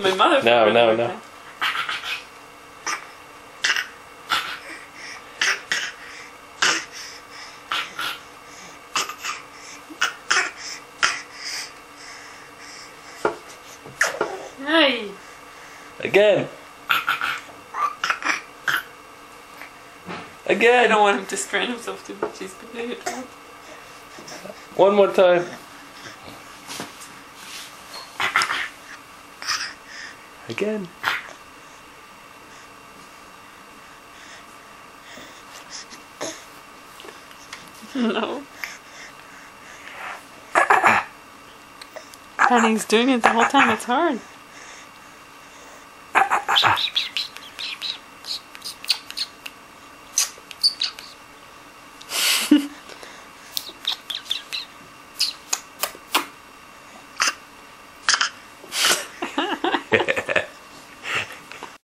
My mother. No, no, no. Hey. Again. Again. I don't want him to strain himself too much. He's been. One more time. Again. No. He's doing it the whole time. It's hard.